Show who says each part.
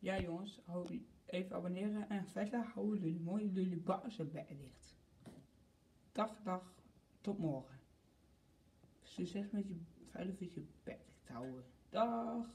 Speaker 1: Ja jongens, hou, even abonneren en verder houden jullie mooi jullie bazen bij dicht. Dag, dag, tot morgen. Succes met je vuile je bek houden. Dag!